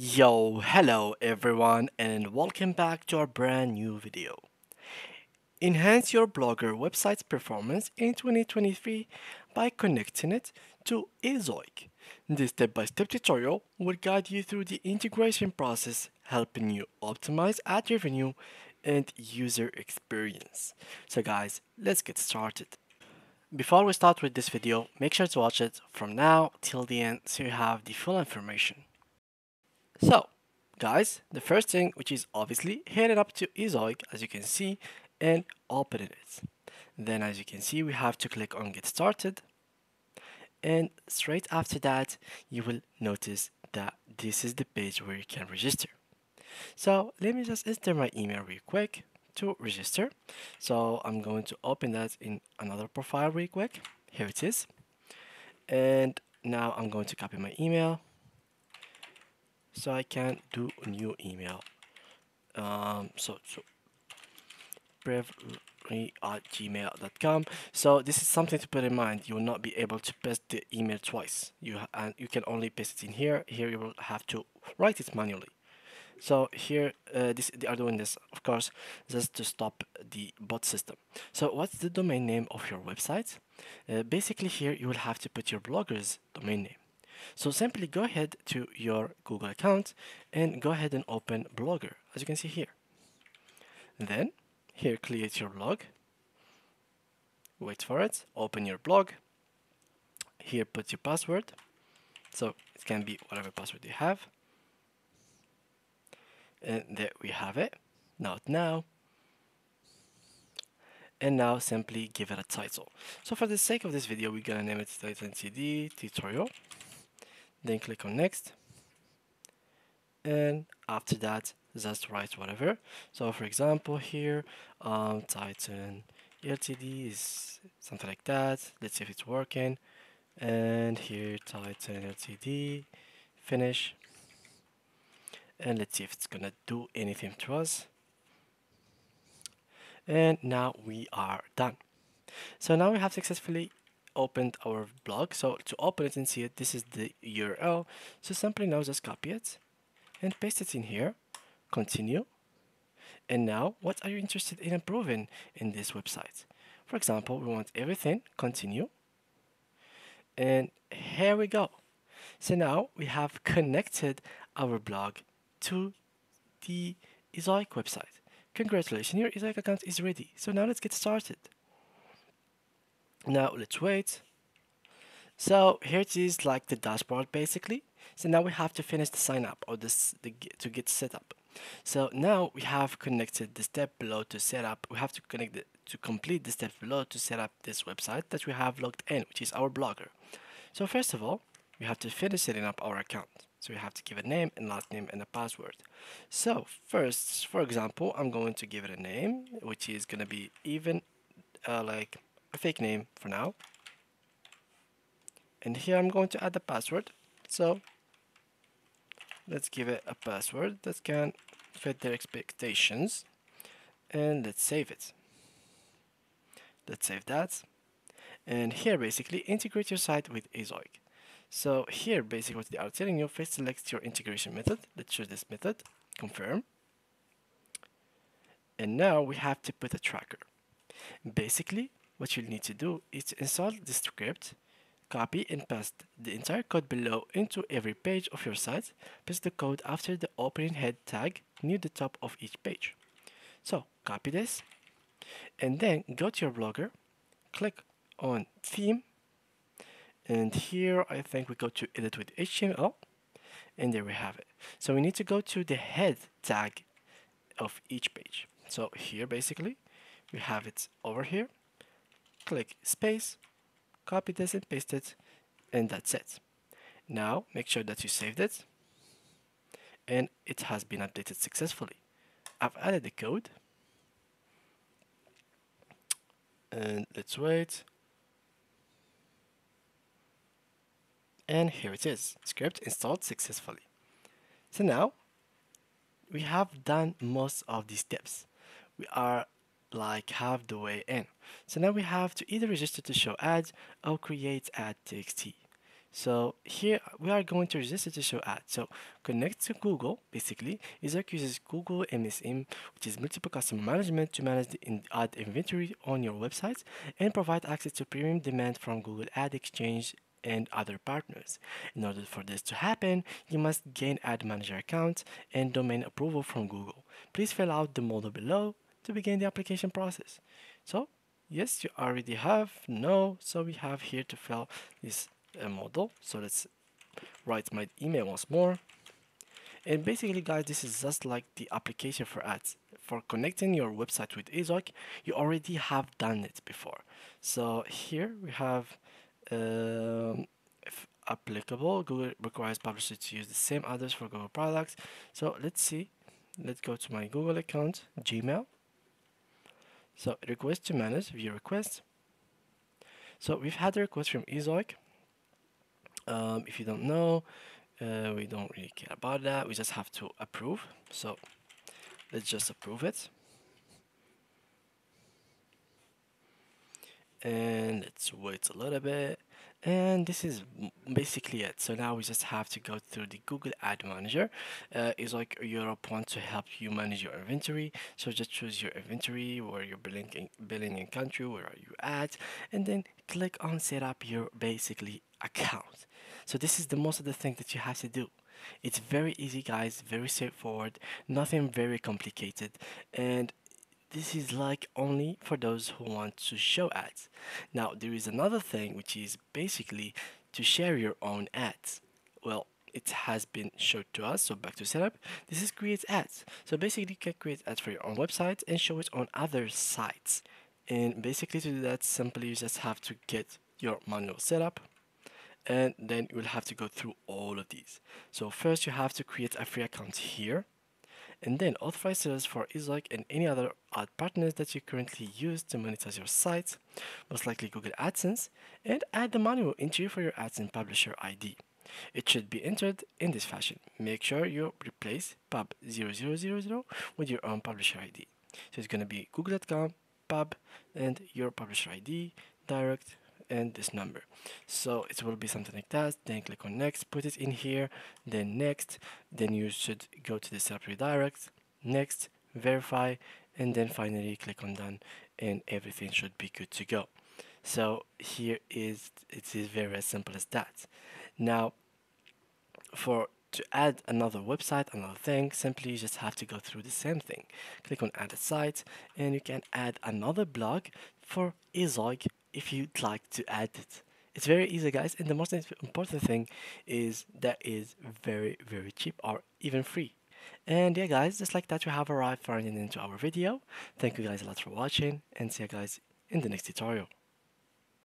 Yo, hello everyone and welcome back to our brand new video. Enhance your Blogger website's performance in 2023 by connecting it to Ezoic. This step-by-step tutorial will guide you through the integration process, helping you optimize ad revenue and user experience. So guys, let's get started. Before we start with this video, make sure to watch it from now till the end so you have the full information. So, guys, the first thing, which is obviously headed up to Ezoic, as you can see, and open it. Then, as you can see, we have to click on Get Started. And straight after that, you will notice that this is the page where you can register. So, let me just enter my email real quick to register. So, I'm going to open that in another profile real quick. Here it is. And now I'm going to copy my email so I can do a new email. Um, so so at gmail.com so this is something to put in mind. You will not be able to paste the email twice. You and you can only paste it in here. Here you will have to write it manually. So here uh, this they are doing this of course just to stop the bot system. So what's the domain name of your website? Uh, basically here you will have to put your blogger's domain name so simply go ahead to your Google account and go ahead and open Blogger, as you can see here. then here create your blog. Wait for it, open your blog. Here put your password. So it can be whatever password you have. And there we have it. Not now. And now simply give it a title. So for the sake of this video, we're gonna name it Titan TD tutorial then click on next. And after that just write whatever. So for example here um, Titan LTD is something like that. Let's see if it's working. And here Titan LTD finish. And let's see if it's gonna do anything to us. And now we are done. So now we have successfully opened our blog. So to open it and see it, this is the URL. So simply now just copy it and paste it in here. Continue. And now, what are you interested in improving in this website? For example, we want everything, continue. And here we go. So now we have connected our blog to the Ezoic website. Congratulations, your Ezoic account is ready. So now let's get started. Now let's wait. So here it is like the dashboard basically. So now we have to finish the sign up or this the, to get set up. So now we have connected the step below to set up. We have to connect the, to complete the step below to set up this website that we have logged in, which is our blogger. So first of all, we have to finish setting up our account. So we have to give a name and last name and a password. So first, for example, I'm going to give it a name, which is going to be even uh, like a fake name for now. And here I'm going to add the password. So let's give it a password that can fit their expectations. And let's save it. Let's save that. And here basically integrate your site with Ezoic. So here basically what they are telling you, first select your integration method. Let's choose this method, confirm. And now we have to put a tracker. Basically, what you'll need to do is to install the script, copy and paste the entire code below into every page of your site, paste the code after the opening head tag near the top of each page. So copy this and then go to your blogger, click on theme and here I think we go to edit with HTML and there we have it. So we need to go to the head tag of each page. So here basically we have it over here click space, copy this and paste it, and that's it. Now make sure that you saved it and it has been updated successfully. I've added the code and let's wait. And here it is, script installed successfully. So now we have done most of these steps. We are like half the way in. So now we have to either register to show ads or create ad txt. So here we are going to register to show ads. So connect to Google. Basically, Ezoic uses Google MCM, which is multiple customer management, to manage the ad inventory on your website and provide access to premium demand from Google Ad Exchange and other partners. In order for this to happen, you must gain Ad Manager account and domain approval from Google. Please fill out the model below to begin the application process. So, yes, you already have, no, so we have here to fill this uh, model. So let's write my email once more. And basically, guys, this is just like the application for ads. For connecting your website with Ezoic, you already have done it before. So here we have um, applicable, Google requires publishers to use the same address for Google products. So let's see. Let's go to my Google account, Gmail. So request to manage, view requests. So we've had a request from Ezoic. Um, if you don't know, uh, we don't really care about that. We just have to approve. So let's just approve it. and let's wait a little bit and this is basically it. So now we just have to go through the google ad manager. Uh, it's like europe wants to help you manage your inventory. So just choose your inventory where you're billing in, billing in country where are you at and then click on set up your basically account. So this is the most of the thing that you have to do. It's very easy guys. Very straightforward. Nothing very complicated. And this is like only for those who want to show ads. Now, there is another thing which is basically to share your own ads. Well, it has been showed to us, so back to setup. This is create ads. So basically, you can create ads for your own website and show it on other sites. And basically, to do that, simply you just have to get your manual setup and then you will have to go through all of these. So first you have to create a free account here and then authorize sellers for Ezoic and any other ad partners that you currently use to monetize your site, most likely Google AdSense, and add the manual entry for your AdSense publisher ID. It should be entered in this fashion. Make sure you replace pub 0000 with your own publisher ID. So it's going to be google.com, pub, and your publisher ID, direct, and this number. So it will be something like that then click on next put it in here then next then you should go to the setup redirect next verify and then finally click on done and everything should be good to go. So here is it is very as simple as that. Now for to add another website, another thing, simply you just have to go through the same thing. Click on add a site and you can add another blog for Ezoic if you'd like to add it. It's very easy guys and the most important thing is that is very very cheap or even free. And yeah guys, just like that we have arrived for into our video. Thank you guys a lot for watching and see you guys in the next tutorial.